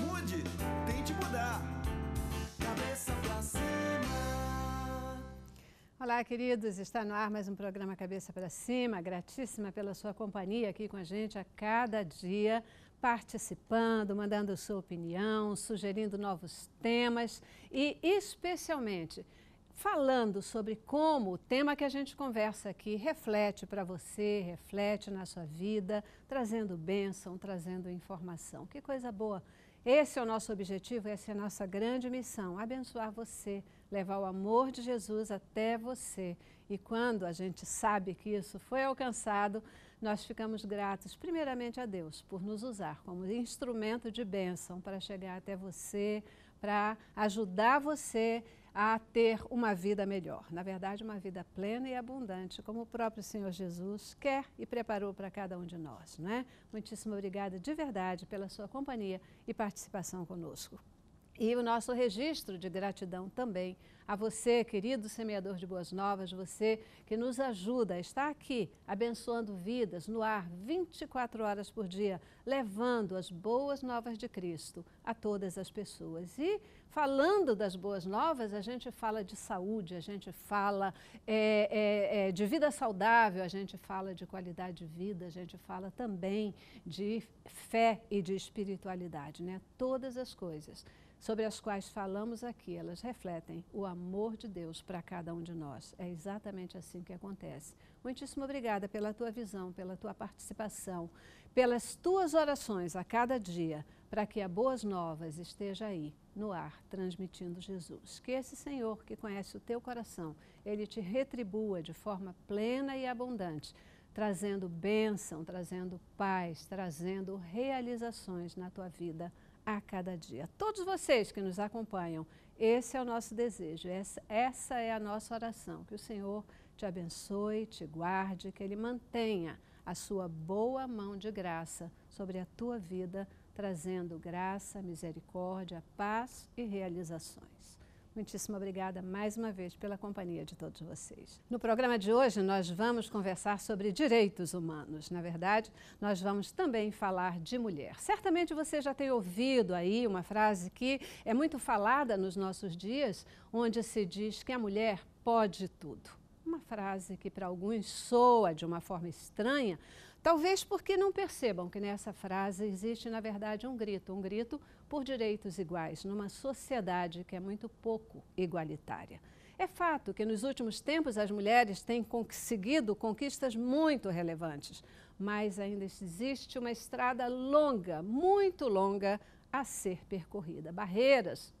Mude, tente mudar. Cabeça pra cima. Olá, queridos. Está no ar mais um programa Cabeça para Cima. Gratíssima pela sua companhia aqui com a gente a cada dia, participando, mandando sua opinião, sugerindo novos temas e, especialmente, falando sobre como o tema que a gente conversa aqui reflete para você, reflete na sua vida, trazendo bênção, trazendo informação. Que coisa boa! Esse é o nosso objetivo, essa é a nossa grande missão: abençoar você, levar o amor de Jesus até você. E quando a gente sabe que isso foi alcançado, nós ficamos gratos, primeiramente a Deus, por nos usar como instrumento de bênção para chegar até você, para ajudar você a ter uma vida melhor. Na verdade, uma vida plena e abundante, como o próprio Senhor Jesus quer e preparou para cada um de nós. Né? Muitíssimo obrigada de verdade pela sua companhia e participação conosco. E o nosso registro de gratidão também a você, querido semeador de boas novas, você que nos ajuda a estar aqui, abençoando vidas no ar 24 horas por dia, levando as boas novas de Cristo a todas as pessoas. E falando das boas novas, a gente fala de saúde, a gente fala é, é, é, de vida saudável, a gente fala de qualidade de vida, a gente fala também de fé e de espiritualidade, né? Todas as coisas sobre as quais falamos aqui, elas refletem o amor de Deus para cada um de nós. É exatamente assim que acontece. Muitíssimo obrigada pela tua visão, pela tua participação, pelas tuas orações a cada dia, para que a Boas Novas esteja aí, no ar, transmitindo Jesus. Que esse Senhor, que conhece o teu coração, ele te retribua de forma plena e abundante, trazendo bênção, trazendo paz, trazendo realizações na tua vida a cada dia. Todos vocês que nos acompanham, esse é o nosso desejo, essa, essa é a nossa oração. Que o Senhor te abençoe, te guarde, que Ele mantenha a sua boa mão de graça sobre a tua vida, trazendo graça, misericórdia, paz e realizações. Muitíssimo obrigada mais uma vez pela companhia de todos vocês. No programa de hoje, nós vamos conversar sobre direitos humanos. Na verdade, nós vamos também falar de mulher. Certamente você já tem ouvido aí uma frase que é muito falada nos nossos dias, onde se diz que a mulher pode tudo. Uma frase que para alguns soa de uma forma estranha, talvez porque não percebam que nessa frase existe, na verdade, um grito, um grito por direitos iguais, numa sociedade que é muito pouco igualitária. É fato que nos últimos tempos as mulheres têm conseguido conquistas muito relevantes, mas ainda existe uma estrada longa, muito longa, a ser percorrida. Barreiras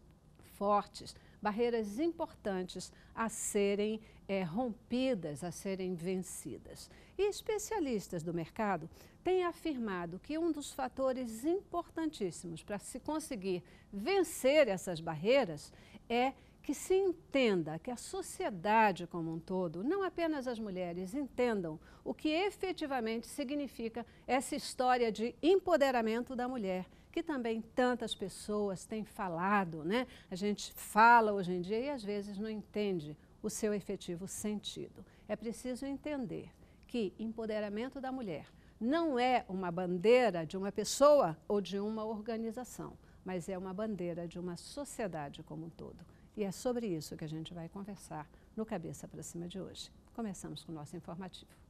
fortes, barreiras importantes a serem é, rompidas, a serem vencidas. E especialistas do mercado têm afirmado que um dos fatores importantíssimos para se conseguir vencer essas barreiras é que se entenda que a sociedade como um todo, não apenas as mulheres, entendam o que efetivamente significa essa história de empoderamento da mulher, que também tantas pessoas têm falado, né? A gente fala hoje em dia e às vezes não entende o seu efetivo sentido. É preciso entender que empoderamento da mulher não é uma bandeira de uma pessoa ou de uma organização, mas é uma bandeira de uma sociedade como um todo. E é sobre isso que a gente vai conversar no Cabeça para Cima de hoje. Começamos com o nosso informativo.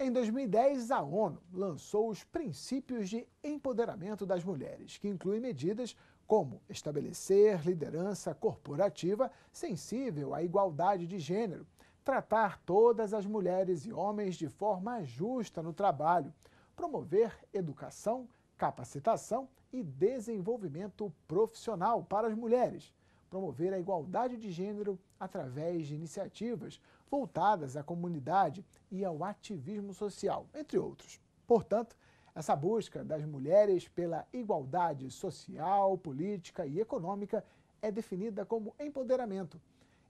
Em 2010, a ONU lançou os Princípios de Empoderamento das Mulheres, que incluem medidas como estabelecer liderança corporativa sensível à igualdade de gênero, tratar todas as mulheres e homens de forma justa no trabalho, promover educação, capacitação e desenvolvimento profissional para as mulheres promover a igualdade de gênero através de iniciativas voltadas à comunidade e ao ativismo social, entre outros. Portanto, essa busca das mulheres pela igualdade social, política e econômica é definida como empoderamento.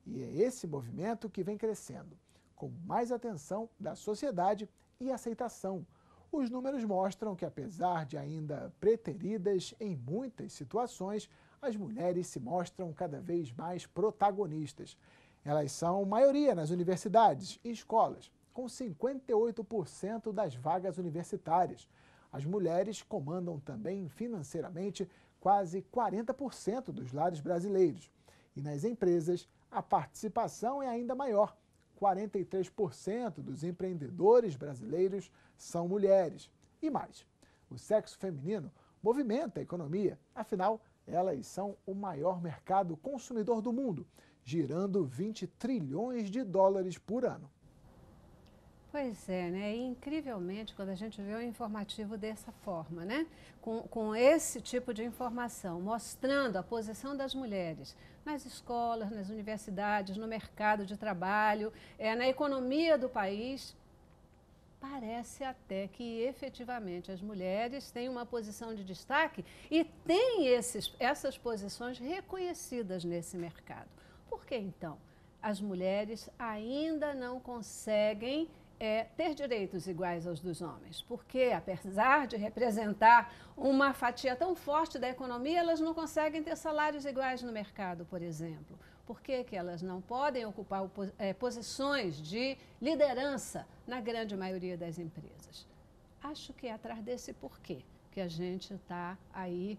E é esse movimento que vem crescendo, com mais atenção da sociedade e aceitação. Os números mostram que, apesar de ainda preteridas em muitas situações, as mulheres se mostram cada vez mais protagonistas. Elas são maioria nas universidades e escolas, com 58% das vagas universitárias. As mulheres comandam também financeiramente quase 40% dos lares brasileiros. E nas empresas, a participação é ainda maior. 43% dos empreendedores brasileiros são mulheres. E mais, o sexo feminino movimenta a economia, afinal, elas são o maior mercado consumidor do mundo, girando 20 trilhões de dólares por ano. Pois é, né? Incrivelmente, quando a gente vê o informativo dessa forma, né? Com, com esse tipo de informação, mostrando a posição das mulheres nas escolas, nas universidades, no mercado de trabalho, é, na economia do país, parece até que efetivamente as mulheres têm uma posição de destaque e têm esses, essas posições reconhecidas nesse mercado. Por que então? As mulheres ainda não conseguem é, ter direitos iguais aos dos homens, porque apesar de representar uma fatia tão forte da economia, elas não conseguem ter salários iguais no mercado, por exemplo. Por que, que elas não podem ocupar é, posições de liderança na grande maioria das empresas? Acho que é atrás desse porquê que a gente está aí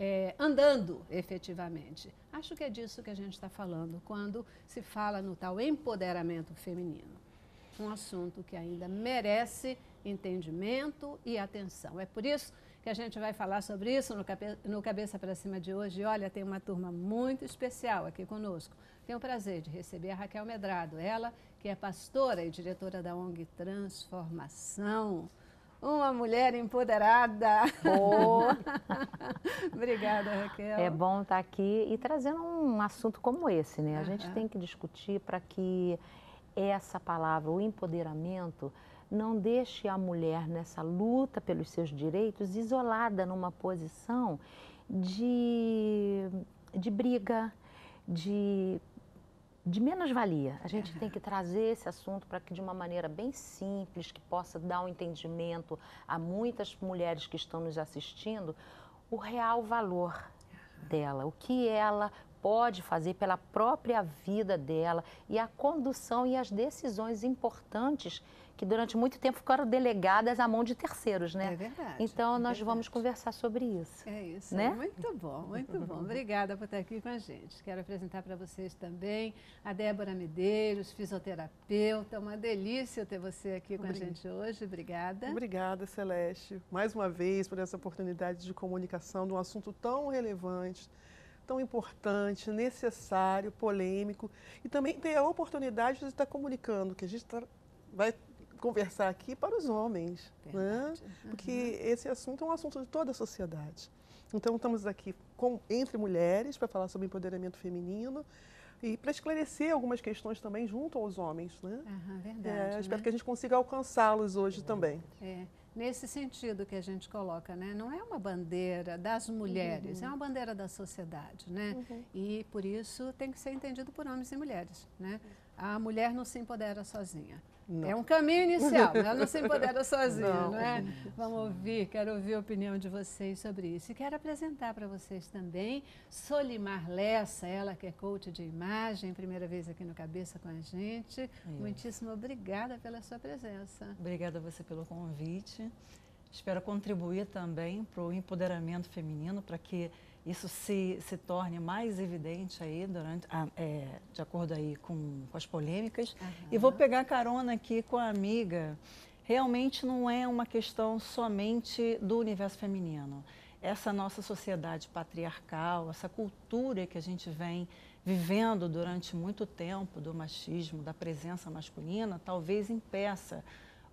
é, andando efetivamente. Acho que é disso que a gente está falando quando se fala no tal empoderamento feminino um assunto que ainda merece entendimento e atenção. É por isso que a gente vai falar sobre isso no, Cabe no Cabeça para Cima de hoje. E olha, tem uma turma muito especial aqui conosco. Tenho o prazer de receber a Raquel Medrado, ela que é pastora e diretora da ONG Transformação. Uma mulher empoderada. Boa. Obrigada, Raquel. É bom estar aqui e trazendo um assunto como esse, né? A gente tem que discutir para que essa palavra, o empoderamento, não deixe a mulher nessa luta pelos seus direitos isolada numa posição de, de briga, de, de menos-valia. A gente tem que trazer esse assunto para que, de uma maneira bem simples, que possa dar um entendimento a muitas mulheres que estão nos assistindo, o real valor dela, o que ela pode fazer pela própria vida dela e a condução e as decisões importantes que durante muito tempo ficaram delegadas à mão de terceiros, né? É verdade. Então é nós verdade. vamos conversar sobre isso. É isso, né? muito bom, muito bom. Obrigada por estar aqui com a gente. Quero apresentar para vocês também a Débora Medeiros, fisioterapeuta. Uma delícia ter você aqui com Obrigada. a gente hoje. Obrigada. Obrigada, Celeste, mais uma vez por essa oportunidade de comunicação de um assunto tão relevante tão importante, necessário, polêmico e também ter a oportunidade de estar comunicando, que a gente tá, vai conversar aqui para os homens, né? porque esse assunto é um assunto de toda a sociedade. Então estamos aqui com, entre mulheres para falar sobre empoderamento feminino e para esclarecer algumas questões também junto aos homens, né? Uhum, verdade. É, espero né? que a gente consiga alcançá-los hoje também. É nesse sentido que a gente coloca, né? Não é uma bandeira das mulheres, uhum. é uma bandeira da sociedade, né? Uhum. E por isso tem que ser entendido por homens e mulheres, né? A mulher não se empodera sozinha. Não. É um caminho inicial, ela não se empodera sozinha, não. não. é? Vamos ouvir, quero ouvir a opinião de vocês sobre isso. E quero apresentar para vocês também Solimar Lessa, ela que é coach de imagem, primeira vez aqui no Cabeça com a gente. Muitíssimo obrigada pela sua presença. Obrigada a você pelo convite. Espero contribuir também para o empoderamento feminino, para que isso se, se torne mais evidente aí durante, é, de acordo aí com, com as polêmicas. Uhum. E vou pegar carona aqui com a amiga. Realmente não é uma questão somente do universo feminino. Essa nossa sociedade patriarcal, essa cultura que a gente vem vivendo durante muito tempo do machismo, da presença masculina, talvez impeça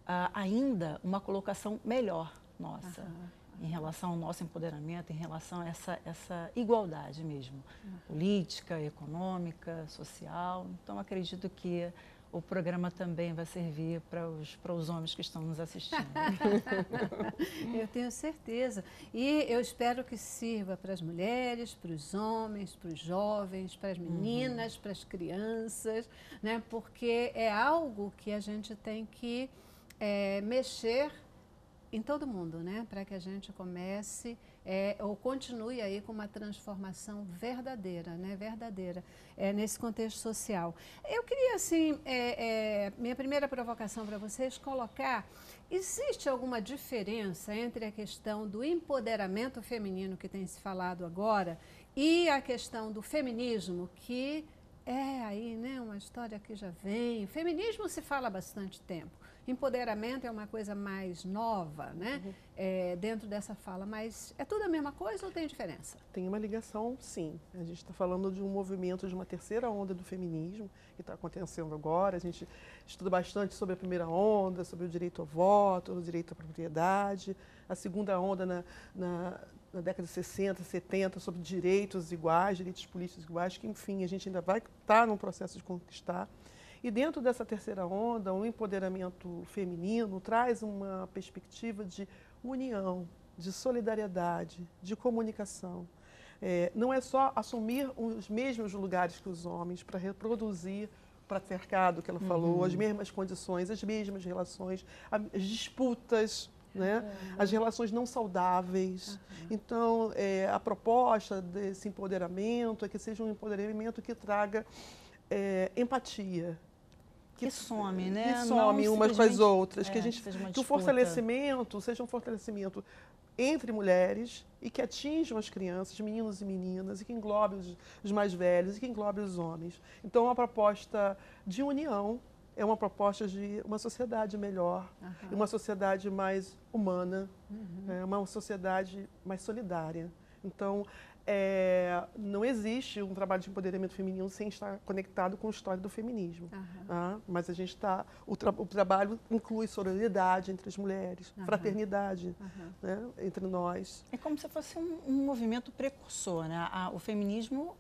uh, ainda uma colocação melhor nossa. Uhum em relação ao nosso empoderamento, em relação a essa, essa igualdade mesmo, uhum. política, econômica, social. Então, acredito que o programa também vai servir para os, para os homens que estão nos assistindo. eu tenho certeza. E eu espero que sirva para as mulheres, para os homens, para os jovens, para as meninas, uhum. para as crianças, né? porque é algo que a gente tem que é, mexer em todo mundo, né? Para que a gente comece é, ou continue aí com uma transformação verdadeira, né? Verdadeira, é, nesse contexto social. Eu queria, assim, é, é minha primeira provocação para vocês, colocar, existe alguma diferença entre a questão do empoderamento feminino que tem se falado agora e a questão do feminismo, que é aí, né, uma história que já vem. O feminismo se fala há bastante tempo. Empoderamento é uma coisa mais nova, né? Uhum. É, dentro dessa fala, mas é tudo a mesma coisa ou tem diferença? Tem uma ligação, sim. A gente está falando de um movimento de uma terceira onda do feminismo que está acontecendo agora. A gente estuda bastante sobre a primeira onda, sobre o direito ao voto, o direito à propriedade. A segunda onda na, na na década de 60, 70, sobre direitos iguais, direitos políticos iguais, que, enfim, a gente ainda vai estar tá num processo de conquistar. E dentro dessa terceira onda, o empoderamento feminino traz uma perspectiva de união, de solidariedade, de comunicação. É, não é só assumir os mesmos lugares que os homens para reproduzir o patriarcado que ela falou, uhum. as mesmas condições, as mesmas relações, as disputas, né? Uhum. as relações não saudáveis. Uhum. Então, é, a proposta desse empoderamento é que seja um empoderamento que traga é, empatia, que some, né? Que some Não umas com as outras, é, que a gente que o fortalecimento seja um fortalecimento entre mulheres e que atinjam as crianças, meninos e meninas, e que englobe os, os mais velhos e que englobe os homens. Então, é uma proposta de união, é uma proposta de uma sociedade melhor, uhum. uma sociedade mais humana, uhum. é uma sociedade mais solidária. Então, é, não existe um trabalho de empoderamento feminino sem estar conectado com a história do feminismo. Uhum. Tá? Mas a gente está. O, tra o, trabalho inclui solidariedade entre as mulheres, uhum. fraternidade uhum. né, entre nós. É como se fosse um, um movimento precursor. Né? A, o feminismo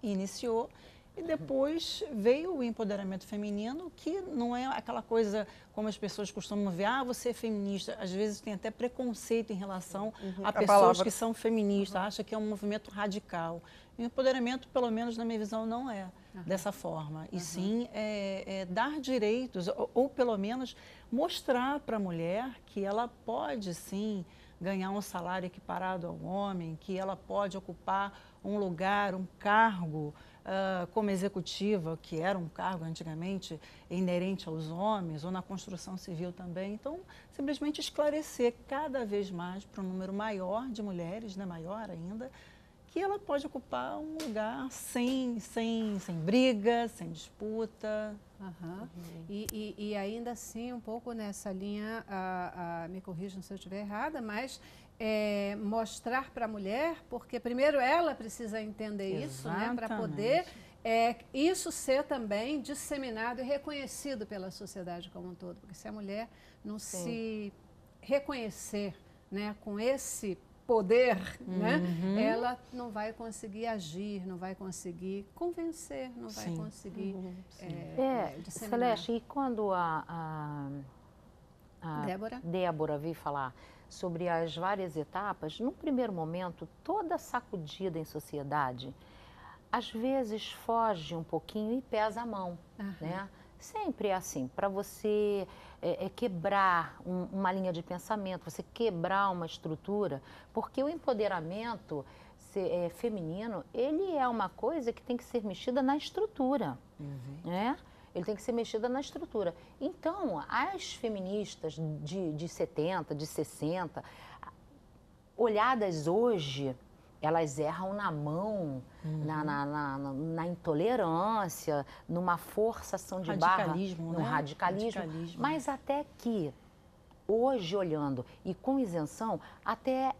iniciou e depois veio o empoderamento feminino, que não é aquela coisa como as pessoas costumam ver, ah, você é feminista. Às vezes tem até preconceito em relação uhum. a, a, pessoas palavra... que são feministas, uhum. acha que é um movimento radical. E o empoderamento, pelo menos na minha visão, não é uhum. dessa forma. E sim é, é dar direitos, ou, ou pelo menos mostrar para a mulher que ela pode sim ganhar um salário equiparado ao homem, que ela pode ocupar um lugar, um cargo uh, como executiva, que era um cargo antigamente inerente aos homens, ou na construção civil também. Então, simplesmente esclarecer cada vez mais para um número maior de mulheres, né, maior ainda, que ela pode ocupar um lugar sem, sem, sem briga, sem disputa. Uhum. Uhum. E, e, e, ainda assim, um pouco nessa linha, a, a, me corrijam se eu estiver errada, mas é, mostrar para a mulher, porque primeiro ela precisa entender Exatamente. isso, né, para poder é, isso ser também disseminado e reconhecido pela sociedade como um todo. Porque se a mulher não Sim. se reconhecer né, com esse poder, né, uhum. né, ela não vai conseguir agir, não vai conseguir convencer, não vai Sim. conseguir uhum. é, é, Celeste, e quando a, a, a Débora? Débora veio falar sobre as várias etapas, num primeiro momento, toda sacudida em sociedade, às vezes foge um pouquinho e pesa a mão, uhum. né? Sempre é assim, para você é, é quebrar um, uma linha de pensamento, você quebrar uma estrutura, porque o empoderamento se, é, feminino, ele é uma coisa que tem que ser mexida na estrutura, uhum. né? Ele tem que ser mexida na estrutura. Então, as feministas de, de 70, de 60, olhadas hoje, elas erram na mão, uhum. na, na, na, na, intolerância, numa forçação de radicalismo, barra, no né? radicalismo, radicalismo. Mas até que, hoje olhando e com isenção, até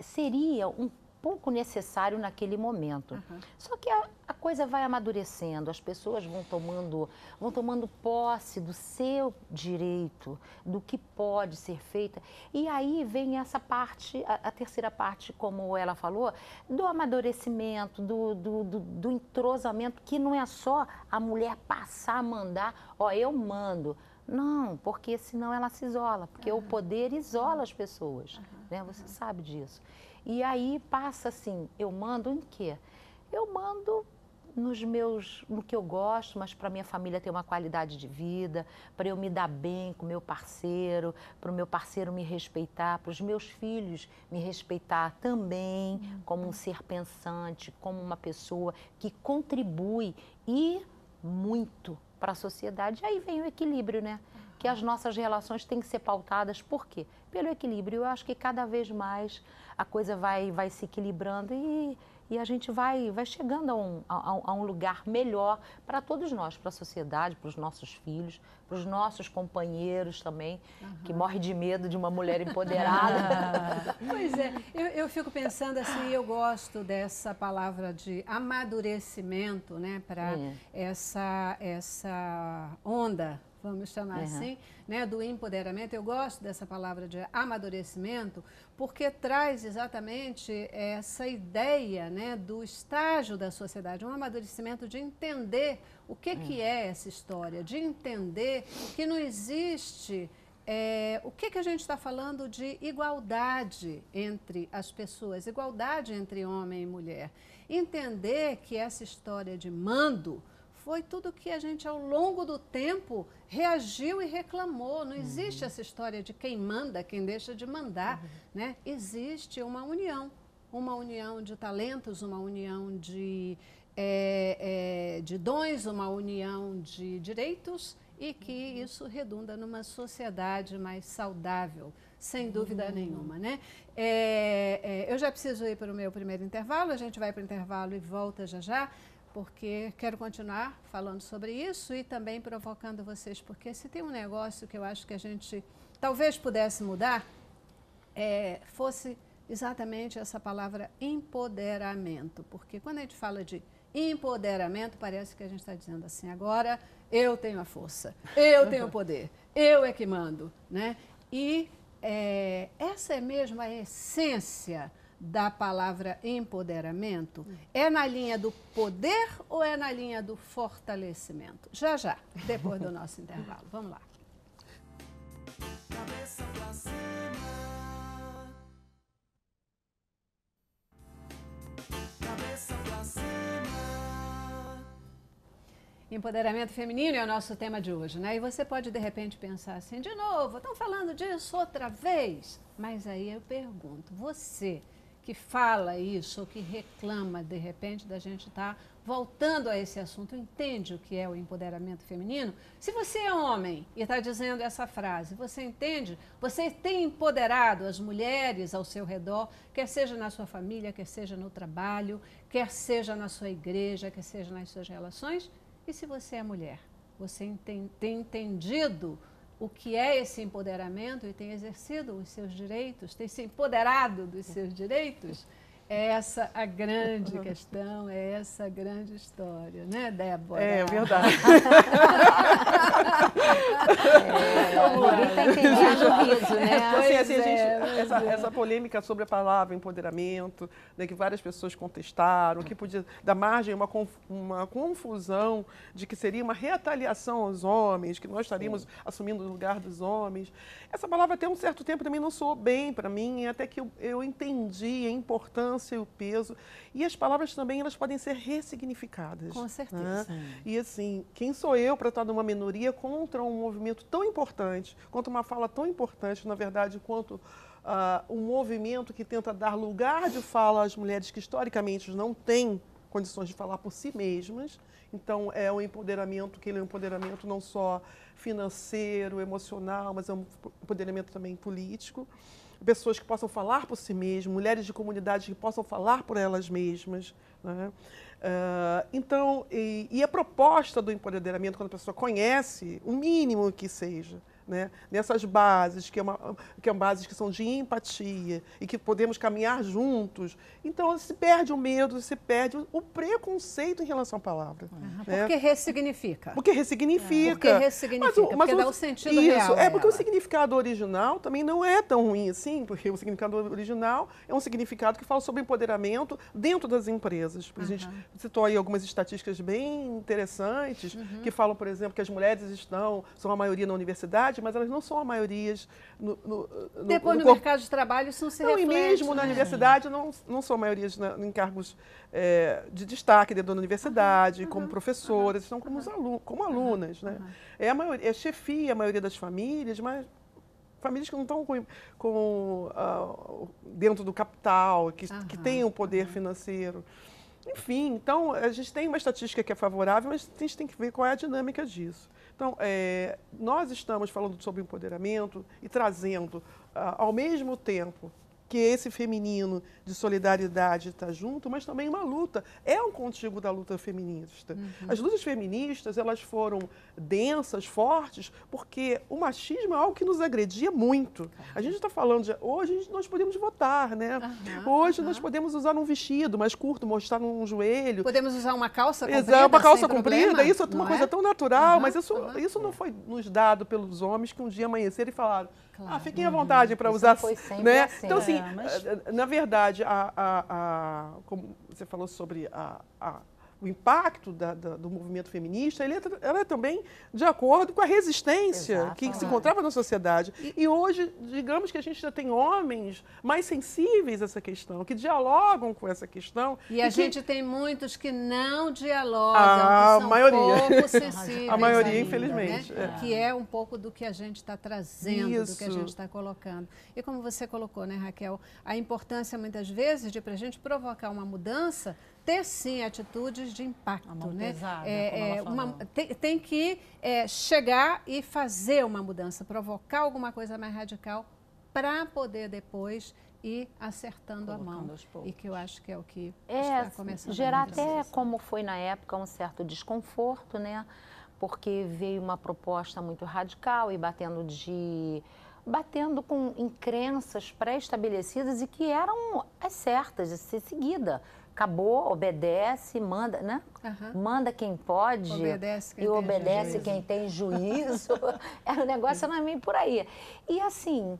seria um pouco necessário naquele momento. Uhum. Só que a, a, coisa vai amadurecendo, as pessoas vão tomando, vão tomando posse do seu direito, do que pode ser feito. E aí vem essa parte, a, a terceira parte, como ela falou, do amadurecimento, do, do, do, do entrosamento, que não é só a mulher passar a mandar, ó, eu mando. Não, porque senão ela se isola, porque uhum. o poder isola as pessoas, uhum. né? Você sabe disso. E aí passa assim, eu mando em quê? Eu mando nos meus, no que eu gosto, mas para minha família ter uma qualidade de vida, para eu me dar bem com meu parceiro, para o meu parceiro me respeitar, para os meus filhos me respeitar também como um ser pensante, como uma pessoa que contribui e muito para a sociedade. Aí vem o equilíbrio, né? Que as nossas relações têm que ser pautadas por quê? Pelo equilíbrio. Eu acho que cada vez mais a coisa vai, vai se equilibrando e e a gente vai, vai chegando a um, a, a um lugar melhor para todos nós, para a sociedade, para os nossos filhos, para os nossos companheiros também, uhum. que morre de medo de uma mulher empoderada. pois é, eu, eu fico pensando assim, eu gosto dessa palavra de amadurecimento, né, para é. essa, essa onda vamos chamar uhum. assim, né, do empoderamento. Eu gosto dessa palavra de amadurecimento, porque traz exatamente essa ideia né, do estágio da sociedade, um amadurecimento de entender o que, que é essa história, de entender que não existe. É, o que, que a gente está falando de igualdade entre as pessoas, igualdade entre homem e mulher. Entender que essa história de mando foi tudo que a gente, ao longo do tempo, reagiu e reclamou. Não existe uhum. essa história de quem manda, quem deixa de mandar. Uhum. Né? Existe uma união, uma união de talentos, uma união de, é, é, de dons, uma união de direitos e que uhum. isso redunda numa sociedade mais saudável, sem dúvida uhum. nenhuma. Né? É, é, eu já preciso ir para o meu primeiro intervalo, a gente vai para o intervalo e volta já já porque quero continuar falando sobre isso e também provocando vocês, porque se tem um negócio que eu acho que a gente talvez pudesse mudar, é, fosse exatamente essa palavra empoderamento, porque quando a gente fala de empoderamento, parece que a gente está dizendo assim, agora eu tenho a força, eu tenho o poder, eu é que mando, né? E é, essa é mesmo a essência da palavra empoderamento é na linha do poder ou é na linha do fortalecimento? Já já, depois do nosso intervalo. Vamos lá. Cabeça pra cima. Cabeça pra cima. Empoderamento feminino é o nosso tema de hoje, né? E você pode de repente pensar assim, de novo, estão falando disso outra vez? Mas aí eu pergunto, você que fala isso ou que reclama de repente da gente estar tá voltando a esse assunto, entende o que é o empoderamento feminino? Se você é homem e está dizendo essa frase, você entende? Você tem empoderado as mulheres ao seu redor, quer seja na sua família, quer seja no trabalho, quer seja na sua igreja, quer seja nas suas relações? E se você é mulher, você tem, tem entendido o que é esse empoderamento e tem exercido os seus direitos, tem se empoderado dos seus direitos, é essa a grande questão, é essa a grande história, né, Débora? É verdade. é, ninguém está entendendo o riso, né? Assim, assim, é, gente, essa, essa, polêmica sobre a palavra empoderamento, né, que várias pessoas contestaram, que podia dar margem a uma, uma confusão de que seria uma retaliação aos homens, que nós estaríamos Sim. assumindo o lugar dos homens. Essa palavra, até um certo tempo, também não soou bem para mim, até que eu, eu entendi a importância importância e o peso. E as palavras também elas podem ser ressignificadas. Com certeza. Né? E assim, quem sou eu para estar numa minoria contra um movimento tão importante, contra uma fala tão importante, na verdade, quanto uh, um movimento que tenta dar lugar de fala às mulheres que historicamente não têm condições de falar por si mesmas. Então, é um empoderamento que ele é um empoderamento não só financeiro, emocional, mas é um empoderamento também político pessoas que possam falar por si mesmas, mulheres de comunidades que possam falar por elas mesmas. Né? Uh, então, e, e, a proposta do empoderamento, quando a pessoa conhece, o mínimo que seja, né? nessas bases, que, é uma, que são bases que são de empatia e que podemos caminhar juntos. Então, se perde o medo, se perde o, preconceito em relação à palavra. Né? Porque ressignifica. Porque ressignifica. Porque ressignifica, mas, mas porque o, dá o sentido isso, real. É porque o significado original também não é tão ruim assim, porque o significado original é um significado que fala sobre empoderamento dentro das empresas. Uhum. A gente citou aí algumas estatísticas bem interessantes, uhum. que falam, por exemplo, que as mulheres estão, são a maioria na universidade, verdade, mas elas não são a maioria no, no, no Depois no, mercado de trabalho isso não se não, reflete. E mesmo né? na universidade não, não são a maioria em cargos é, de destaque dentro da universidade, uhum, como professoras, uhum, estão como, alunos, como alunas. Né? É, a maioria, é chefia a maioria das famílias, mas famílias que não estão com, com uh, dentro do capital, que, que têm o poder financeiro. Enfim, então a gente tem uma estatística que é favorável, mas a gente tem que ver qual é a dinâmica disso. Então, é, nós estamos falando sobre empoderamento e trazendo, uh, ao mesmo tempo, que esse feminino de solidariedade está junto, mas também uma luta. É um contigo da luta feminista. Uhum. As lutas feministas, elas foram densas, fortes, porque o machismo é algo que nos agredia muito. A gente está falando de... Hoje nós podemos votar, né? Uhum, hoje uhum. nós podemos usar um vestido mais curto, mostrar um joelho. Podemos usar uma calça comprida Exato, uma calça comprida. Problema, isso é uma coisa é? tão natural, mas isso, isso não foi nos dado pelos homens que um dia amanheceram e falaram Claro. Ah, fiquem à vontade para usar. Foi sempre né? assim. Então, assim, é, mas... na verdade, a, a, a, como você falou sobre a, a o impacto da, da, do movimento feminista, ele é, ela é também de acordo com a resistência Exato, que se encontrava na sociedade. E, e, hoje, digamos que a gente já tem homens mais sensíveis a essa questão, que dialogam com essa questão. E, e a que... gente tem muitos que não dialogam, a maioria. pouco sensíveis. a maioria, ainda, infelizmente. Né? É. Que é um pouco do que a gente está trazendo, Isso. do que a gente está colocando. E como você colocou, né, Raquel, a importância muitas vezes de para a gente provocar uma mudança ter sim atitudes de impacto, né? Pesada, é, é, uma, tem, tem, que é, chegar e fazer uma mudança, provocar alguma coisa mais radical para poder depois ir acertando Colocando a mão. E que eu acho que é o que é, está começando gerar até como foi na época um certo desconforto, né? Porque veio uma proposta muito radical e batendo de batendo com em crenças pré-estabelecidas e que eram as certas de ser seguida acabou, obedece, manda, né? Uhum. Manda quem pode obedece quem e obedece juízo. quem tem juízo. Era um negócio não é meio por aí. E assim,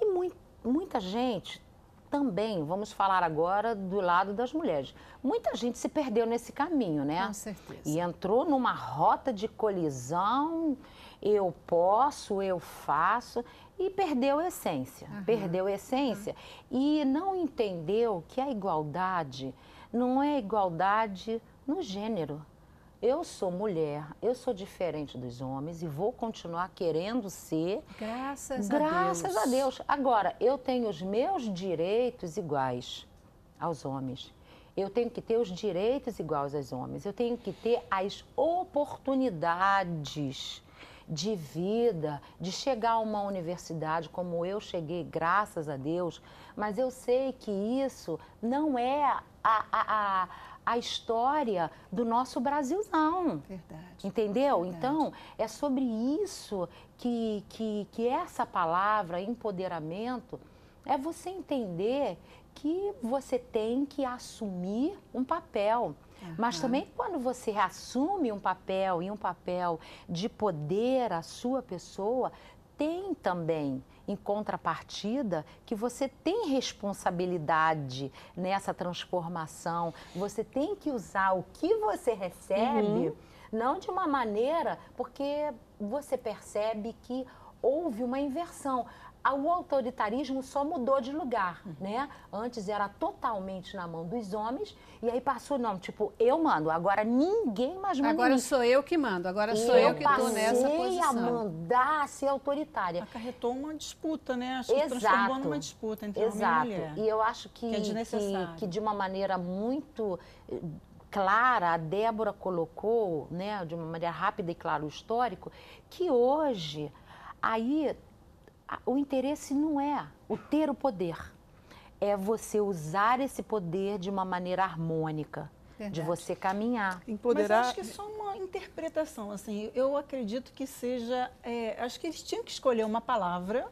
e muito, muita gente também, vamos falar agora do lado das mulheres. Muita gente se perdeu nesse caminho, né? Com certeza. E entrou numa rota de colisão, eu posso, eu faço, e perdeu a essência. Uhum. Perdeu a essência uhum. e não entendeu que a igualdade não é igualdade no gênero. Eu sou mulher, eu sou diferente dos homens e vou continuar querendo ser. Graças, graças a, Deus. a Deus. Agora, eu tenho os meus direitos iguais aos homens. Eu tenho que ter os direitos iguais aos homens. Eu tenho que ter as oportunidades de vida, de chegar a uma universidade como eu cheguei, graças a Deus. Mas eu sei que isso não é a, a, a, a história do nosso Brasilzão. Verdade. Entendeu? Verdade. Então, é sobre isso que, que, que essa palavra, empoderamento, é você entender que você tem que assumir um papel. Uhum. Mas também quando você assume um papel e um papel de poder a sua pessoa, tem também em contrapartida que você tem responsabilidade nessa transformação. Você tem que usar o que você recebe, uhum. não de uma maneira, porque você percebe que houve uma inversão o autoritarismo só mudou de lugar, né? Antes era totalmente na mão dos homens e aí passou, não, tipo, eu mando, agora ninguém mais manda Agora sou eu que mando, agora sou eu, eu que estou nessa posição. a mandar a ser autoritária. Acarretou uma disputa, né? Acho Exato. que transformou numa disputa entre Exato. homem e mulher. E eu acho que, que, é que, que de uma maneira muito eh, clara, a Débora colocou, né, de uma maneira rápida e clara o histórico, que hoje aí o interesse não é o ter o poder, é você usar esse poder de uma maneira harmônica. Verdade. de você caminhar. Empoderar. Mas acho que é só uma interpretação, assim, eu acredito que seja, é, acho que eles tinham que escolher uma palavra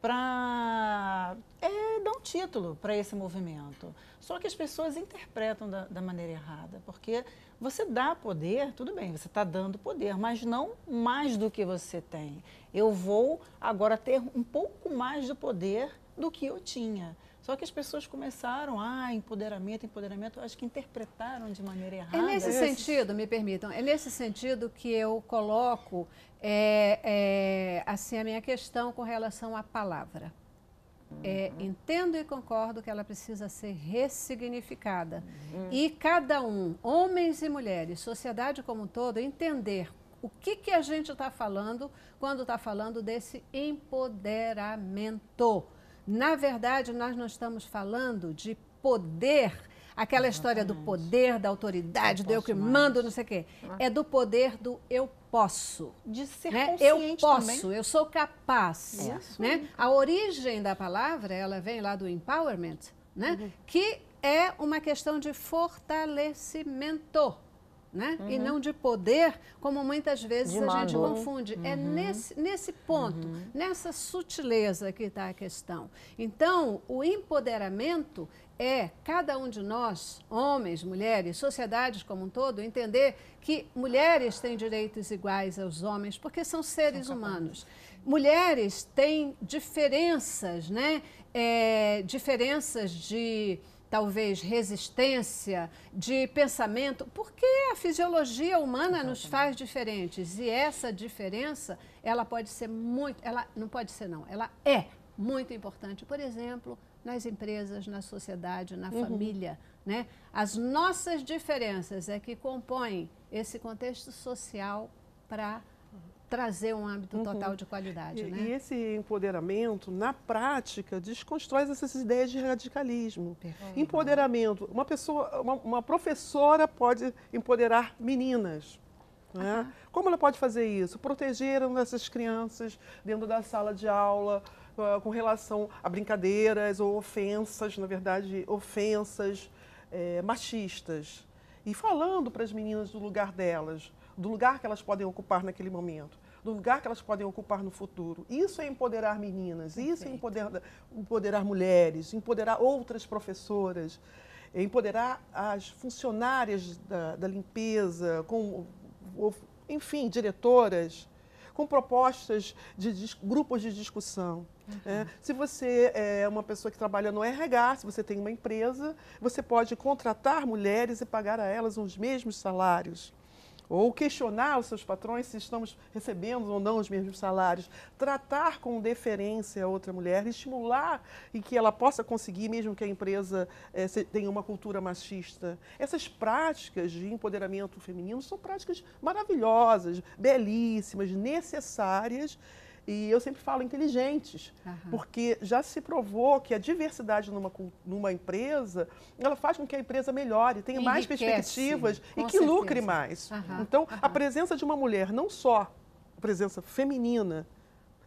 para é, dar um título para esse movimento. Só que as pessoas interpretam da, da maneira errada, porque você dá poder, tudo bem, você está dando poder, mas não mais do que você tem. Eu vou agora ter um pouco mais de poder do que eu tinha. Só que as pessoas começaram, ah, empoderamento, empoderamento, acho que interpretaram de maneira errada. É nesse Esse- sentido, me permitam, é nesse sentido que eu coloco é, é, assim a minha questão com relação à palavra. É, entendo e concordo que ela precisa ser ressignificada. E cada um, homens e mulheres, sociedade como um todo, entender o que, que a gente está falando quando está falando desse empoderamento. Na verdade, nós não estamos falando de poder, aquela história do poder, da autoridade, Eu do eu que mais. mando, não sei o quê. É do poder do eu posso. de ser Né? Eu posso, também. eu sou capaz. É. Né? A origem da palavra, ela vem lá do empowerment, né? que é uma questão de fortalecimento. Né? E não de poder, como muitas vezes De a gente confunde. É nesse, nesse ponto, nessa sutileza que está a questão. Então, o empoderamento é cada um de nós, homens, mulheres, sociedades como um todo, entender que mulheres têm direitos iguais aos homens, porque são seres humanos. Mulheres têm diferenças, né? É, diferenças de talvez resistência, de pensamento, porque a fisiologia humana nos faz diferentes e essa diferença, ela pode ser muito, ela não pode ser não, ela é muito importante, por exemplo, nas empresas, na sociedade, na família, né? As nossas diferenças é que compõem esse contexto social para trazer um âmbito total de qualidade, E, né? e esse empoderamento, na prática, desconstrói essas ideias de radicalismo. Empoderamento. Uma pessoa, uma, uma professora pode empoderar meninas. Né? Como ela pode fazer isso? Proteger essas crianças dentro da sala de aula, ah, com relação a brincadeiras ou ofensas, na verdade, ofensas eh, machistas. E falando para as meninas do lugar delas, do lugar que elas podem ocupar naquele momento, do lugar que elas podem ocupar no futuro. Isso é empoderar meninas, isso é empoderar, empoderar mulheres, empoderar outras professoras, empoderar as funcionárias da, da limpeza, com, enfim, diretoras, com propostas de grupos de discussão. né? se você é uma pessoa que trabalha no RH, se você tem uma empresa, você pode contratar mulheres e pagar a elas os mesmos salários. Ou questionar os seus patrões se estamos recebendo ou não os mesmos salários. Tratar com deferência a outra mulher, estimular e que ela possa conseguir, mesmo que a empresa se- tenha uma cultura machista. Essas práticas de empoderamento feminino são práticas maravilhosas, belíssimas, necessárias e eu sempre falo inteligentes, Aham. porque já se provou que a diversidade numa, numa empresa, ela faz com que a empresa melhore, tenha mais Enriquece, perspectivas e que lucre certeza. mais. Aham, Então, a presença de uma mulher, não só a presença feminina,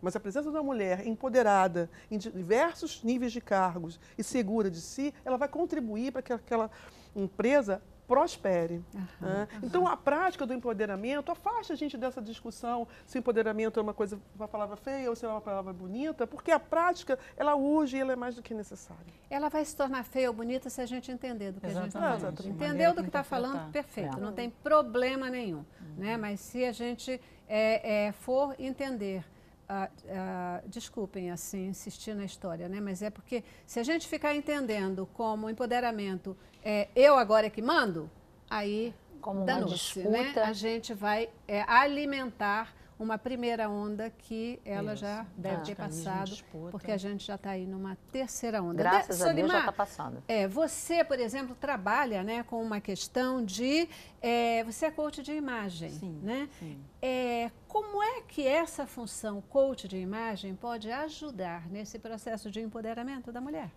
mas a presença de uma mulher empoderada em diversos níveis de cargos e segura de si, ela vai contribuir para que aquela empresa prospere. né? Então, a prática do empoderamento afasta a gente dessa discussão se empoderamento é uma coisa, uma palavra feia ou se é uma palavra bonita, porque a prática, ela urge e ela é mais do que necessária. Ela vai se tornar feia ou bonita se a gente entender do que a gente está Exatamente. falando. De Entendeu do que está falando? Perfeito, É. não tem problema nenhum. Né? Mas se a gente é, é, for entender, ah, ah, desculpem assim insistir na história, né? mas é porque se a gente ficar entendendo como empoderamento é eu agora é que mando, aí Como uma danou-se, né? A gente vai é, alimentar uma primeira onda que ela Isso. já deve ter passado, disputa. porque a gente já está aí numa terceira onda. Graças De- a Deus já Solimar, está passando. é, você, por exemplo, trabalha né, com uma questão de. é, você é coach de imagem. Sim, né? sim. É, como é que essa função coach de imagem pode ajudar nesse processo de empoderamento da mulher?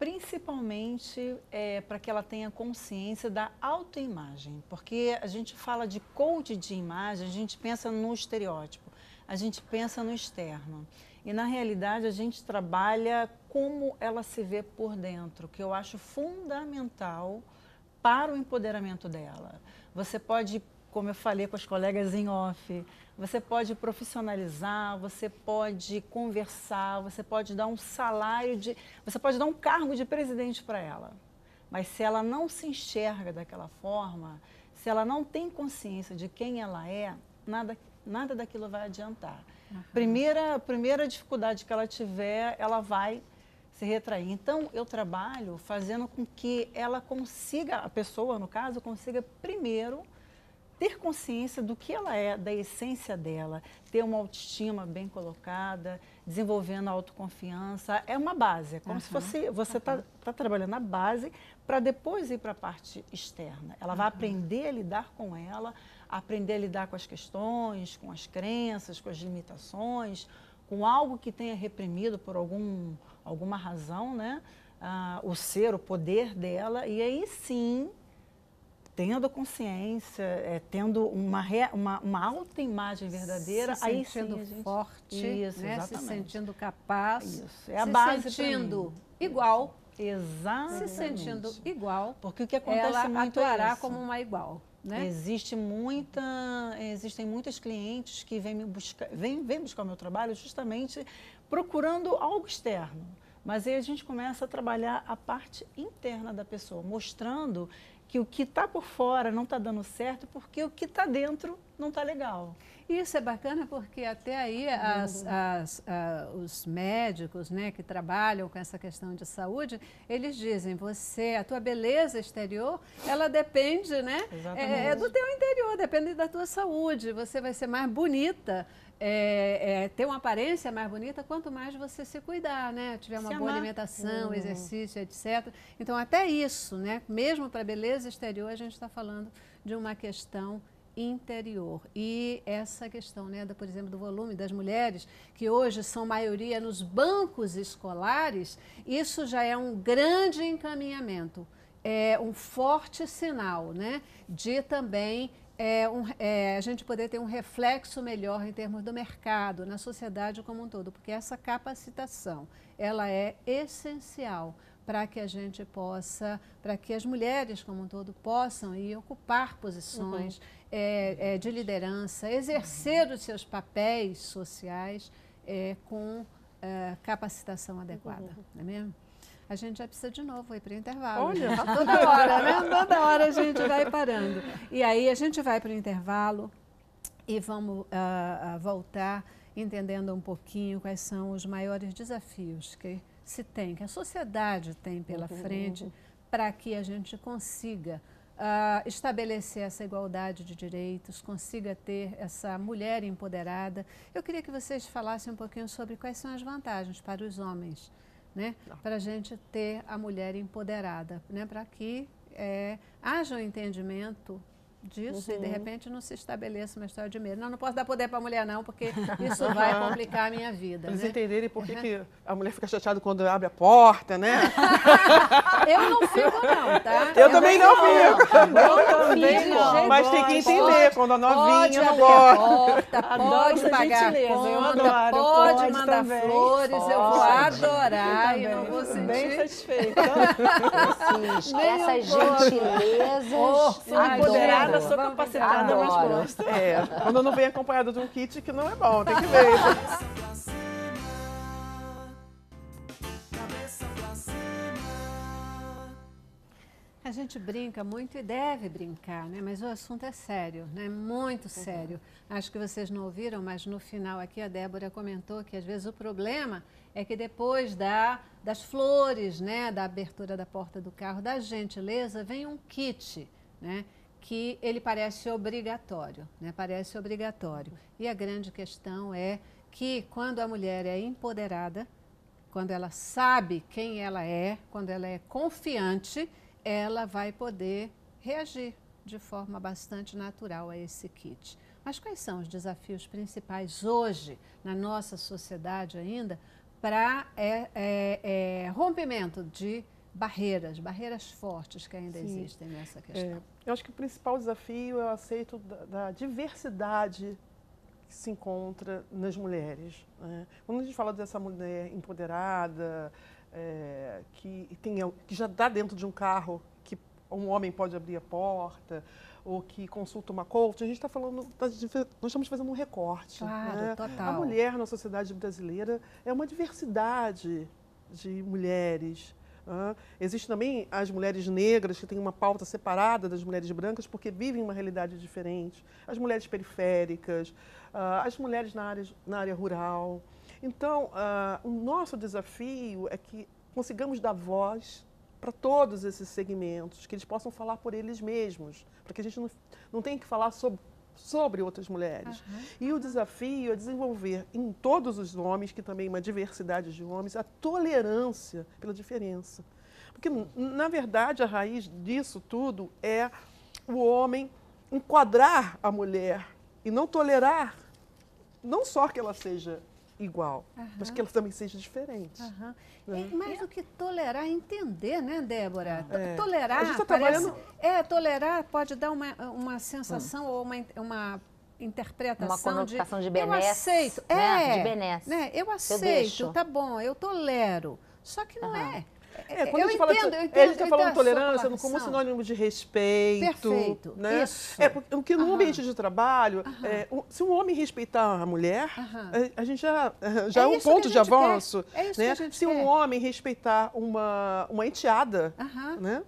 Principalmente é, para que ela tenha consciência da autoimagem, porque a gente fala de coach de imagem, a gente pensa no estereótipo, a gente pensa no externo. E na realidade a gente trabalha como ela se vê por dentro, que eu acho fundamental para o empoderamento dela. Você pode, como eu falei com as colegas em off, você pode profissionalizar, você pode conversar, você pode dar um salário de. Você pode dar um cargo de presidente para ela. Mas se ela não se enxerga daquela forma, se ela não tem consciência de quem ela é, nada, nada daquilo vai adiantar. Primeira, primeira dificuldade que ela tiver, ela vai se retrair. Então, eu trabalho fazendo com que ela consiga, a pessoa, no caso, consiga primeiro ter consciência do que ela é, da essência dela, ter uma autoestima bem colocada, desenvolvendo a autoconfiança. É uma base, é como uhum. se fosse, você está uhum. tá trabalhando a base para depois ir para a parte externa. Ela uhum. vai aprender a lidar com ela, aprender a lidar com as questões, com as crenças, com as limitações, com algo que tenha reprimido por algum, alguma razão, né? Ah, o ser, o poder dela, e aí sim tendo a consciência, é, tendo uma, uma, uma autoimagem verdadeira, se aí sentindo sim, gente... forte, Isso, né? se sentindo capaz, Isso. É a se base sentindo igual. Exatamente. Se sentindo igual, porque o que acontece ela muito é atuará é como uma igual. Né? Existe muita, existem muitos clientes que vêm, me buscar, vêm, vêm buscar o meu trabalho justamente procurando algo externo. Mas aí a gente começa a trabalhar a parte interna da pessoa, mostrando que o que está por fora não está dando certo porque o que está dentro não está legal. Isso é bacana porque até aí as, as, os médicos né, que trabalham com essa questão de saúde, eles dizem, você, a tua beleza exterior, ela depende né, é, é do teu interior, depende da tua saúde. Você vai ser mais bonita é, é, ter uma aparência mais bonita, quanto mais você se cuidar, né? Tiver uma se boa amar. alimentação, uhum. exercício, etc. Então, até isso, né? Mesmo para a beleza exterior, a gente está falando de uma questão interior. E essa questão, né, da, por exemplo, do volume das mulheres, que hoje são maioria nos bancos escolares, isso já é um grande encaminhamento, é um forte sinal, né, de também é, um, é, a gente poder ter um reflexo melhor em termos do mercado, na sociedade como um todo, porque essa capacitação, ela é essencial para que a gente possa, para que as mulheres como um todo possam ir ocupar posições uhum. é, é, de liderança, exercer os seus papéis sociais é, com é, capacitação adequada, uhum. não é mesmo? A gente já precisa de novo ir para o intervalo. Olha, toda hora, né? Toda hora a gente vai parando. E aí a gente vai para o intervalo e vamos uh, voltar entendendo um pouquinho quais são os maiores desafios que se tem, que a sociedade tem pela uhum, frente, para que a gente consiga uh, estabelecer essa igualdade de direitos, consiga ter essa mulher empoderada. Eu queria que vocês falassem um pouquinho sobre quais são as vantagens para os homens né? Para a gente ter a mulher empoderada, né? Para que é, haja um entendimento disso uhum. e de uhum. repente não se estabeleça uma história de medo. Não, não posso dar poder para a mulher não, porque isso vai complicar a minha vida. Eles né? entenderem por que, que a mulher fica chateada quando abre a porta, né? eu não fico não, tá? Eu, eu também não fico. Eu também não. Mas tem que entender, pode, quando a novinha não gosta. Pode pagar a conta, pode, pode mandar também. flores, pode. eu vou adorar eu e não vou sentir... Bem satisfeita. Essas gentilezas... Oh, empoderada eu sou capacitada, mas gosto. É, quando não vem acompanhado de um kit que não é bom, tem que ver. A gente brinca muito e deve brincar, né? mas o assunto é sério, né? muito sério. Acho que vocês não ouviram, mas no final aqui a Débora comentou que às vezes o problema é que depois da, das flores, né? da abertura da porta do carro, da gentileza, vem um kit. Né? Que ele parece obrigatório, né? Parece obrigatório. E a grande questão é que quando a mulher é empoderada, quando ela sabe quem ela é, quando ela é confiante, ela vai poder reagir de forma bastante natural a esse kit. Mas quais são os desafios principais hoje na nossa sociedade ainda para é, é, é, rompimento de barreiras, barreiras fortes que ainda Sim. existem nessa questão? É, eu acho que o principal desafio eu aceito da, da diversidade que se encontra nas mulheres. Né? Quando a gente fala dessa mulher empoderada, é, que, tem, que já está dentro de um carro, que um homem pode abrir a porta, ou que consulta uma coach, a gente está falando, nós estamos fazendo um recorte. Claro, né? total. A mulher na sociedade brasileira é uma diversidade de mulheres, Uh, Existem também as mulheres negras, que têm uma pauta separada das mulheres brancas, porque vivem uma realidade diferente. As mulheres periféricas, as mulheres na área, na área rural. Então, o nosso desafio é que consigamos dar voz para todos esses segmentos, que eles possam falar por eles mesmos, para que a gente não, não tenha que falar sobre, sobre outras mulheres. Aham. E o desafio é desenvolver em todos os homens, que também é uma diversidade de homens, a tolerância pela diferença. Porque, na verdade, a raiz disso tudo é o homem enquadrar a mulher e não tolerar, não só que ela seja igual, mas que ela também seja diferente. Aham. né? E mais do que tolerar, entender, né, Débora? É. Tolerar, A gente tá parece- trabalhando- É, tolerar pode dar uma, uma sensação ou uma, uma interpretação Uma conotação de eu benesse, aceito. né? É, De benesse. né? Eu aceito, deixo. tá bom, eu tolero. Só que não Aham. é. É, quando eu a gente fala de- entendo, eu é, entendo, a gente está falando entendo tolerância como sinônimo de respeito. Perfeito, Né? isso. É, porque, no Aham. ambiente de trabalho, é, um- se um homem respeitar a mulher, Aham. a, a gente já, já é, um isso que a ponto de gente quer. avanço. É isso né? que a gente se um quer. homem respeitar uma, uma enteada, né?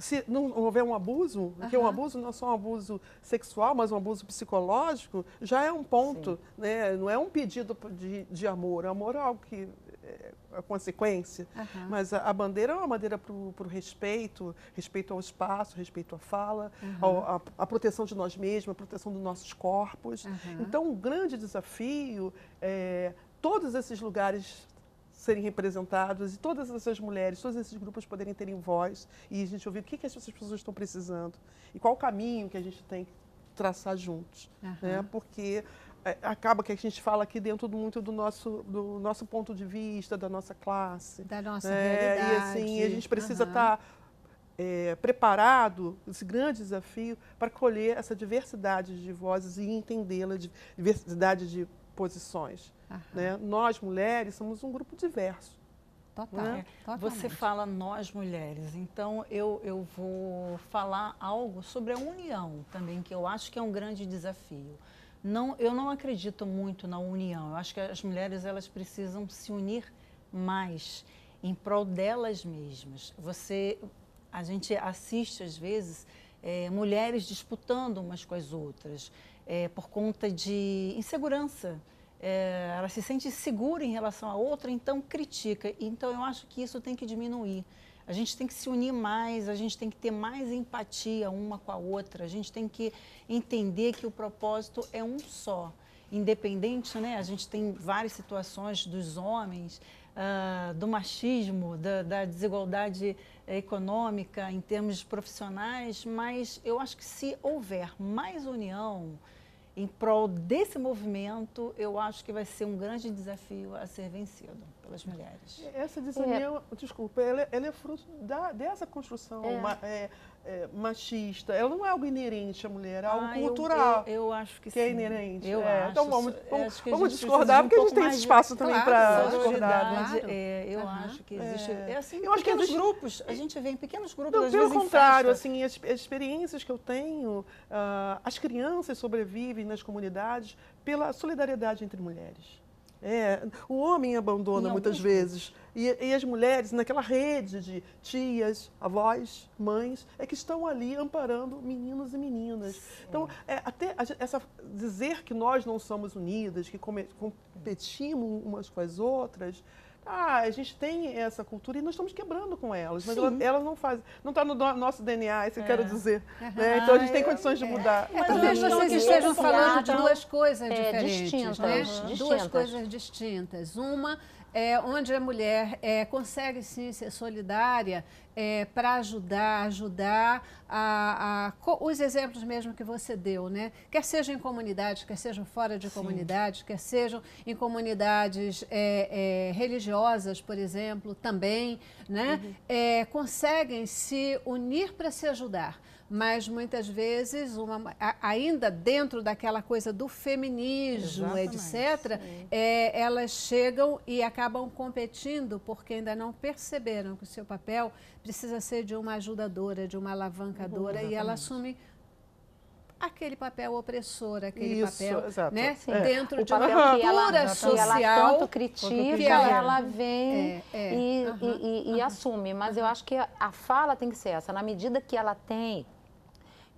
se não houver um abuso, que é um abuso não é só um abuso sexual, mas um abuso psicológico, já é um ponto, né? não é um pedido de, de amor. Amor é algo que é a consequência. Aham. Mas a, a bandeira é uma bandeira para o respeito, respeito ao espaço, respeito à fala, a, a proteção de nós mesmos, a proteção dos nossos corpos. Aham. Então, um grande desafio é todos esses lugares serem representados e todas essas mulheres, todos esses grupos poderem terem voz e a gente ouvir o que, que essas pessoas estão precisando e qual o caminho que a gente tem que traçar juntos. Né? Porque acaba que a gente fala aqui dentro do- muito do nosso, do nosso ponto de vista, da nossa classe. Da nossa É, realidade. e assim, a gente precisa estar é, preparado, esse grande desafio, para colher essa diversidade de vozes e entendê-la, de diversidade de posições. Aham. Né? Nós, mulheres, somos um grupo diverso. Total. né? Você fala nós mulheres, então eu, eu vou falar algo sobre a união também, que eu acho que é um grande desafio. Não, eu não acredito muito na união, eu acho que as mulheres elas precisam se unir mais em prol delas mesmas. Você, a gente assiste às vezes eh, mulheres disputando umas com as outras eh, por conta de insegurança. É, ela se sente segura em relação à outra, então critica. Então eu acho que isso tem que diminuir. A gente tem que se unir mais, a gente tem que ter mais empatia uma com a outra, a gente tem que entender que o propósito é um só. Independente, né? A gente tem várias situações dos homens, ah, do machismo, da, da desigualdade econômica em termos profissionais, mas eu acho que se houver mais união, em prol desse movimento, eu acho que vai ser um grande desafio a ser vencido pelas mulheres. Essa desunião, desculpa, ela, é- ela é fruto da- dessa construção É. ma- é, é, machista. Ela não é algo inerente à mulher, é algo Ah, eu- cultural. Eu, eu acho que que é sim. inerente. Eu É, acho. então vamos, Eu vamos, acho que a vamos discordar, de porque um a gente tem esse de- espaço também Claro, para discordar. né? Claro. é, eu Aham. acho que existe. É, assim, Eu acho que gente- grupos. A gente vê em pequenos grupos, Não, às pelo contrário, assim, as, as experiências que eu tenho, ah, as crianças sobrevivem nas comunidades pela solidariedade entre mulheres. É, o homem abandona muitas vezes e, e as mulheres naquela rede de tias, avós, mães é que estão ali amparando meninos e meninas. Então, é, até essa dizer que nós não somos unidas, que competimos umas com as outras, ah, a gente tem essa cultura e nós estamos quebrando com elas, mas ela- elas não fazem, não está no do- nosso DNA, isso eu quero dizer. né? Então a gente tem condições de mudar. É, talvez Mas vocês estejam falando de duas coisas É, diferentes, distintas, né? distintas. Duas coisas distintas. Uma é onde a mulher é, consegue sim ser solidária para ajudar, ajudar a, a- os exemplos mesmo que você deu, né? Quer sejam em comunidades, quer sejam fora de comunidades, quer sejam em comunidades é, é, religiosas, por exemplo, também, né? É, conseguem se unir para se ajudar mas muitas vezes, uma, ainda dentro daquela coisa do feminismo, Exatamente, etc., é, elas chegam e acabam competindo porque ainda não perceberam que o seu papel precisa ser de uma ajudadora, de uma alavancadora, e ela assume aquele papel opressor, aquele Isso, papel exato. né. É. dentro o de uma que ela, cultura que ela social. tanto critica, que ela- ela, vem É, é, e, aham, e- e- e assume. Mas eu acho que a, a fala tem que ser essa. Na medida que ela tem,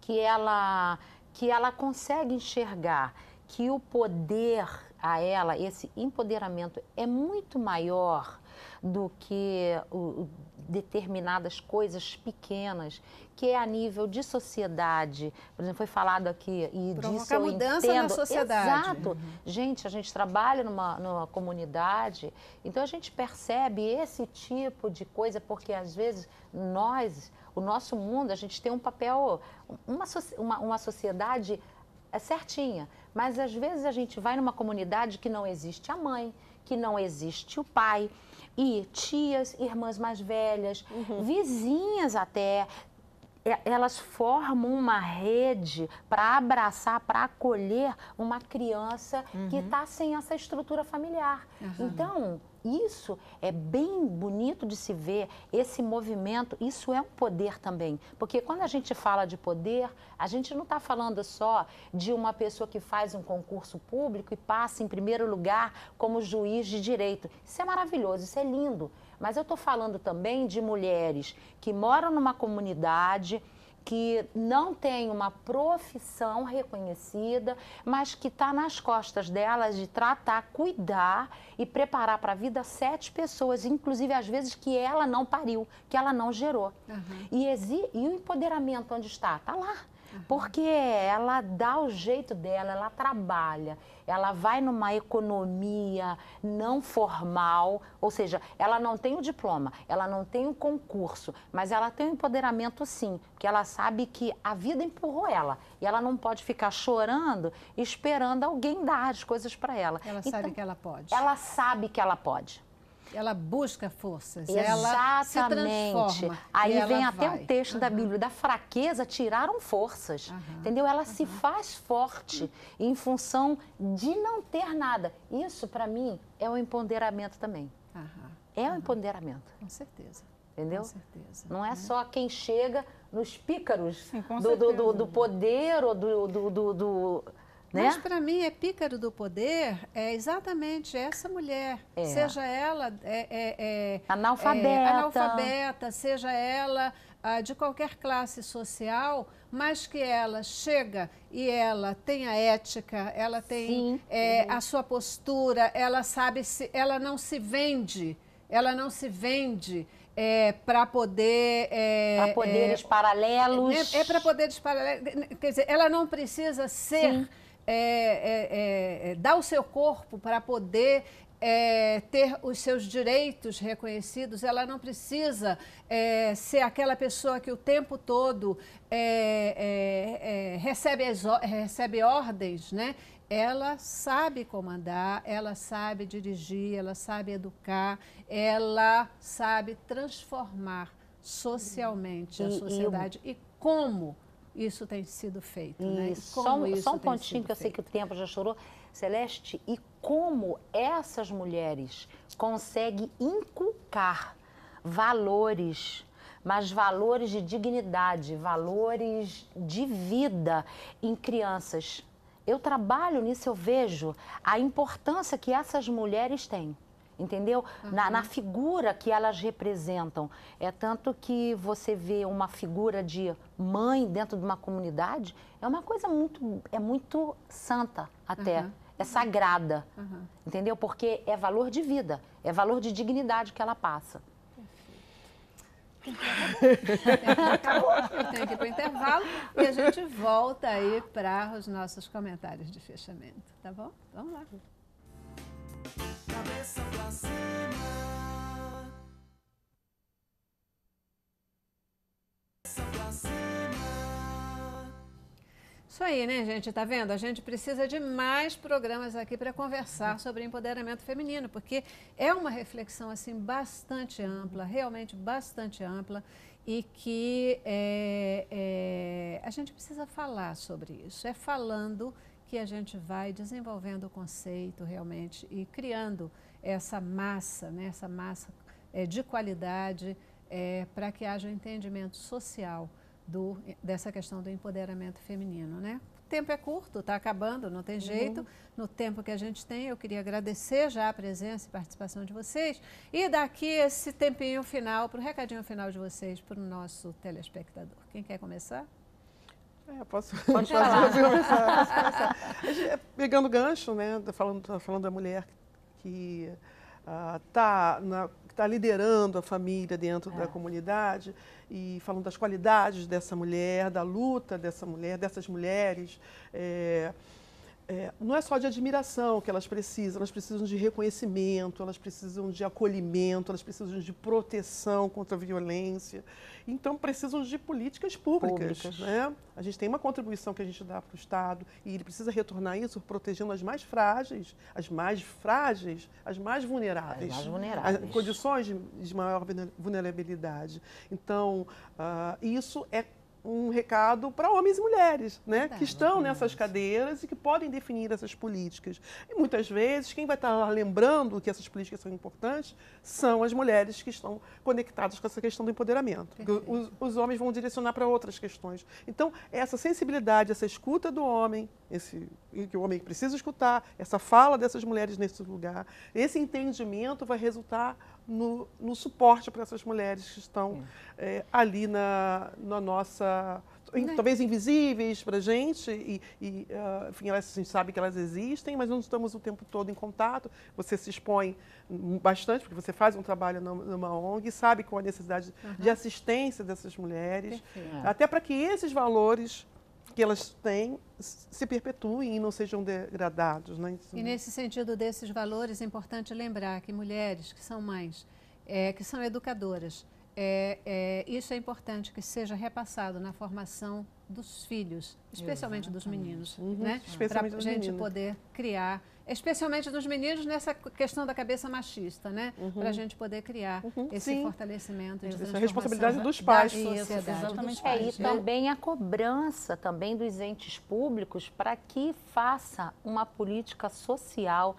que ela, que ela consegue enxergar que o poder a ela, esse empoderamento é muito maior do que o, determinadas coisas pequenas, que é a nível de sociedade. Por exemplo, foi falado aqui e Provocar disso eu mudança entendo. na sociedade. Exato. Uhum. Gente, a gente trabalha numa, numa comunidade, então a gente percebe esse tipo de coisa porque às vezes nós, o nosso mundo, a gente tem um papel, uma, uma, uma sociedade é certinha. Mas às vezes a gente vai numa comunidade que não existe a mãe, que não existe o pai, e tias, irmãs mais velhas, uhum. vizinhas até, elas formam uma rede para abraçar, para acolher uma criança uhum. que está sem essa estrutura familiar. Uhum. Então, isso é bem bonito de se ver, esse movimento, isso é um poder também. Porque quando a gente fala de poder, a gente não está falando só de uma pessoa que faz um concurso público e passa em primeiro lugar como juiz de direito. Isso é maravilhoso, isso é lindo. Mas eu estou falando também de mulheres que moram numa comunidade que não tem uma profissão reconhecida, mas que está nas costas delas de tratar, cuidar e preparar para a vida sete pessoas, inclusive às vezes que ela não pariu, que ela não gerou. Uhum. E, e o empoderamento onde está? Está lá. Porque ela dá o jeito dela, ela trabalha, ela vai numa economia não formal, ou seja, ela não tem o diploma, ela não tem o concurso, mas ela tem o empoderamento sim, porque ela sabe que a vida empurrou ela e ela não pode ficar chorando esperando alguém dar as coisas para ela. Ela então, sabe que ela pode. Ela sabe que ela pode. Ela busca forças, Exatamente. ela se transforma. Aí vem até vai. um texto uhum. da Bíblia, da fraqueza tiraram forças, uhum. entendeu? Ela uhum. se faz forte em função de não ter nada. Isso, para mim, é um empoderamento também. É um empoderamento. Com certeza. Entendeu? Com certeza. Não é só quem chega nos pícaros Sim, do, do, do, do, poder ou do, do, do né? Mas para mim é pícaro do poder é exatamente essa mulher, é. seja ela é, é, é analfabeta. É, analfabeta, seja ela ah, de qualquer classe social, mas que ela chega e ela tem a ética, ela tem é, a sua postura, ela sabe se, ela não se vende, ela não se vende. É, para poder. É, para poderes é, paralelos. É, é para poderes paralelos. Quer dizer, ela não precisa ser Sim é, é, é, dar o seu corpo para poder é, ter os seus direitos reconhecidos, ela não precisa é, ser aquela pessoa que o tempo todo é, recebe, as, recebe ordens, né? Ela sabe comandar, ela sabe dirigir, ela sabe educar, ela sabe transformar socialmente e, a sociedade. E, e como isso tem sido feito. Né? Só, só um pontinho que eu sei que o tempo já chorou. Celeste, e como essas mulheres conseguem inculcar valores, mas valores de dignidade, valores de vida em crianças. Eu trabalho nisso, eu vejo a importância que essas mulheres têm entendeu? Uhum. Na, na, figura que elas representam. É tanto que você vê uma figura de mãe dentro de uma comunidade, é uma coisa muito, é muito santa até. Uhum. É sagrada, uhum. entendeu? Porque é valor de vida, é valor de dignidade que ela passa. Acabou. Eu tenho que ir para o intervalo e a gente volta aí para os nossos comentários de fechamento, tá bom? Vamos lá cabeça pra cima. Pra cima. Isso aí, né, gente? Tá vendo? A gente precisa de mais programas aqui para conversar sobre empoderamento feminino, porque é uma reflexão assim bastante ampla, realmente bastante ampla, e que é, é, a gente precisa falar sobre isso. É falando que a gente vai desenvolvendo o conceito realmente e criando essa massa, né, essa massa é, de qualidade é, para que haja um entendimento social do, dessa questão do empoderamento feminino. Né? O tempo é curto, está acabando, não tem uhum. jeito. Uhum. No tempo que a gente tem, eu queria agradecer já a presença e participação de vocês e daqui esse tempinho final, para o recadinho final de vocês, para o nosso telespectador. Quem quer começar? É, posso, Pode falar. começar, Pegando gancho, né, falando, falando da mulher que está uh, está liderando a família dentro da comunidade e falando das qualidades dessa mulher, da luta dessa mulher, dessas mulheres. É, é, não é só de admiração que elas precisam, elas precisam de reconhecimento, elas precisam de acolhimento, elas precisam de proteção contra a violência. Então, precisam de políticas públicas. Públicas. Né? A gente tem uma contribuição que a gente dá para o Estado e ele precisa retornar isso protegendo as mais frágeis, as mais frágeis, as mais vulneráveis. As mais vulneráveis. As condições de, de maior vulnerabilidade. Então, ah, isso é um recado para homens e mulheres, né, que estão nessas cadeiras e que podem definir essas políticas. E muitas vezes quem vai estar lá lembrando que essas políticas são importantes são as mulheres que estão conectadas com essa questão do empoderamento. Os, os, homens vão direcionar para outras questões. Então essa sensibilidade, essa escuta do homem, esse que o homem precisa escutar, essa fala dessas mulheres nesse lugar, esse entendimento vai resultar no, no suporte para essas mulheres que estão é, ali na, na nossa Né? talvez invisíveis para a gente, e, e uh, enfim, elas, a gente sabe que elas existem, mas não estamos o tempo todo em contato. Você se expõe bastante, porque você faz um trabalho numa ONG, sabe qual a necessidade uhum. de assistência dessas mulheres, Perfeito. até para que esses valores que elas têm se perpetuem e não sejam degradados. Né? E nesse sentido desses valores, é importante lembrar que mulheres que são mães, é, que são educadoras, é, é, isso é importante que seja repassado na formação dos filhos, especialmente Exatamente. dos meninos, uhum. né? Para a gente meninos. poder criar, especialmente dos meninos nessa questão da cabeça machista, né? Uhum. Para a gente poder criar uhum. esse Sim. fortalecimento. Isso é a responsabilidade dos pais. Da sociedade. Exatamente. É, e também a cobrança também dos entes públicos para que faça uma política social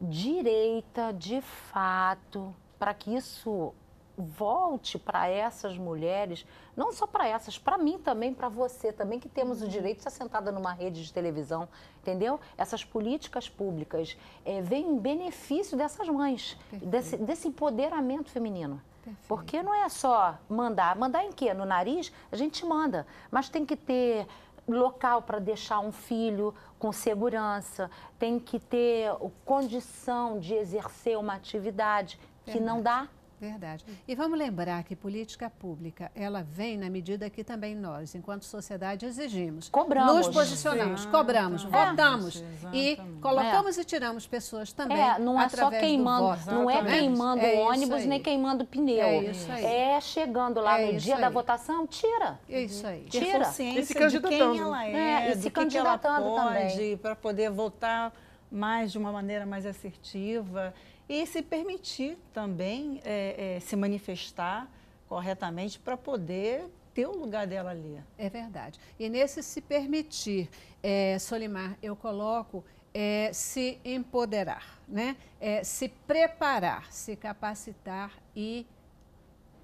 direita, de fato, para que isso volte para essas mulheres, não só para essas, para mim também, para você também, que temos o direito de estar sentada numa rede de televisão, entendeu? Essas políticas públicas é, vêm em benefício dessas mães, desse, desse, empoderamento feminino. Perfeito. Porque não é só mandar. Mandar em quê? No nariz? A gente manda. Mas tem que ter local para deixar um filho com segurança, tem que ter condição de exercer uma atividade que não dá Verdade. E vamos lembrar que política pública, ela vem na medida que também nós, enquanto sociedade, exigimos. Cobramos. Nos posicionamos, Sim. cobramos, é. votamos. Exatamente. E colocamos é. e tiramos pessoas também. É, não é só queimando, não é queimando é ônibus nem queimando pneu. É isso aí. É chegando lá no dia aí. da votação, tira. Isso aí. Tira. E se candidatando. de quem ela é, é e se candidatando também. Para poder votar mais de uma maneira mais assertiva e se permitir também é, é, se manifestar corretamente para poder ter o lugar dela ali. É verdade. E nesse se permitir, é, Solimar, eu coloco é, se empoderar, né? É, se preparar, se capacitar e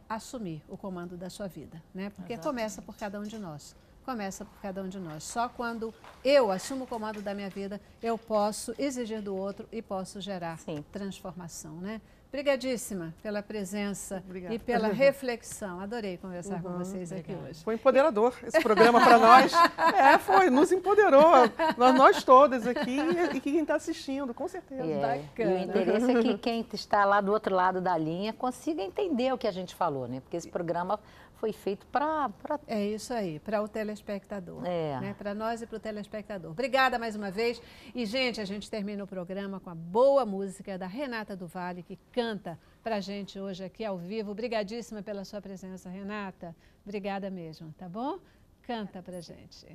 assumir o comando da sua vida, né? Porque Exatamente. começa por cada um de nós começa por cada um de nós. Só quando eu assumo o comando da minha vida, eu posso exigir do outro e posso gerar Sim. transformação, né? Obrigadíssima pela presença Obrigada. e pela reflexão. Adorei conversar uhum, com vocês aqui hoje. Foi empoderador esse programa para nós. É, foi, nos empoderou. Nós, nós todas aqui e quem está assistindo, com certeza. É. Bacana. E o interesse é que quem está lá do outro lado da linha consiga entender o que a gente falou, né? Porque esse programa foi feito para. Pra... É isso aí, para o telespectador. É. Né? Para nós e para o telespectador. Obrigada mais uma vez. E, gente, a gente termina o programa com a boa música da Renata do Vale, que canta para a gente hoje aqui ao vivo. Obrigadíssima pela sua presença, Renata. Obrigada mesmo, tá bom? Canta para gente.